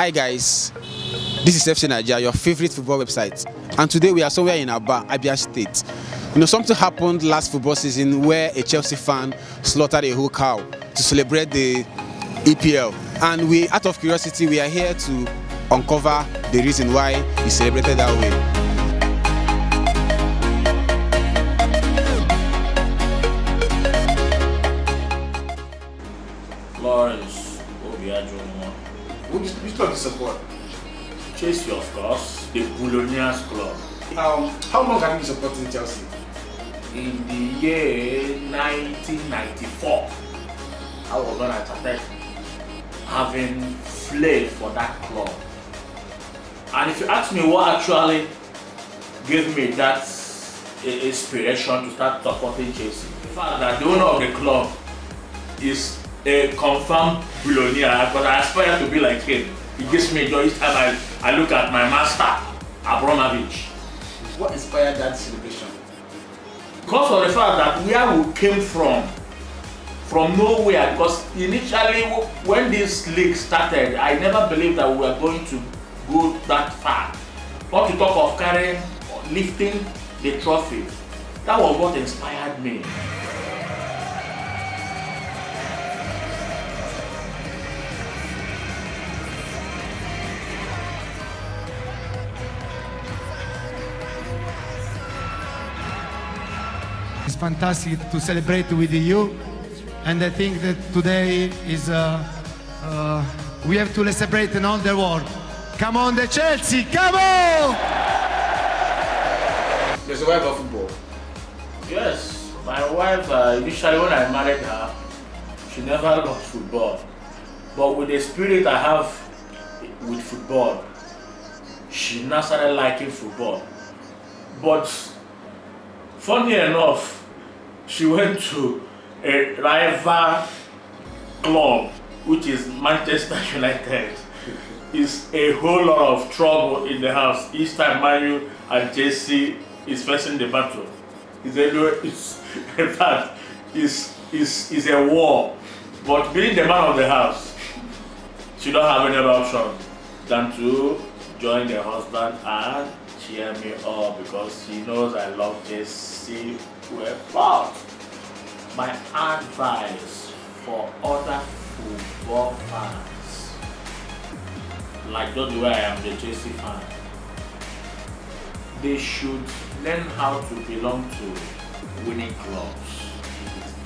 Hi guys, this is FC Nigeria, your favorite football website. And today we are somewhere in Aba, Abia State. You know, something happened last football season where a Chelsea fan slaughtered a whole cow to celebrate the EPL. And we, out of curiosity, we are here to uncover the reason why he celebrated that way. Which, which club do you support? Chelsea, of course, the Boulognese club. Um, how long have you been supporting Chelsea? In the year 1994, I was when I started having flair for that club. And if you ask me what actually gave me that inspiration to start supporting Chelsea, the fact that the owner of the club is a confirmed billionaire because I aspire to be like him. It gives me joy each time I, I look at my master, Abramovich. What inspired that celebration? Because of the fact that where we came from, from nowhere, because initially when this league started, I never believed that we were going to go that far. Not to talk of carrying, lifting the trophy. That was what inspired me. It's fantastic to celebrate with you, and I think that today is uh, uh, we have to celebrate in all the world. Come on, the Chelsea! Come on! There's a web of football. Yes, my wife, uh, initially when I married her, she never loved football. But with the spirit I have with football, she now started liking football. But funny enough, she went to a rival club, which is Manchester United. It's a whole lot of trouble in the house. Each time Manu and Jesse is facing the battle. It's a, it's, in fact, it's, it's, it's a war. But being the man of the house, she don't have any other option than to join the husband and cheer me up because she knows I love Jesse well. But my advice for other football fans, like the way I am the Chelsea fan, they should learn how to belong to winning clubs.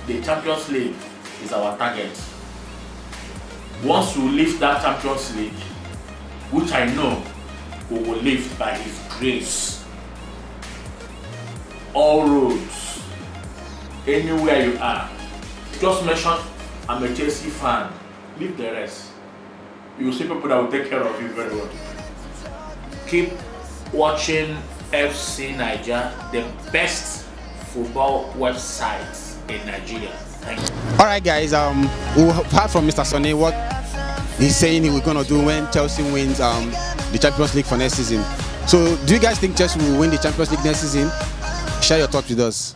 The Champions League is our target. Once we lift that Champions League, which I know we will lift by His grace, all roads, anywhere you are, just mention I'm a Chelsea fan, leave the rest. You will see people that will take care of you very well. Keep watching FC Naija, the best football website in Nigeria. Thank you. All right, guys. Um, we heard from Mr. Sunny what he's saying he was gonna do when Chelsea wins um the Champions League for next season. So, do you guys think Chelsea will win the Champions League next season? Share your thoughts with us.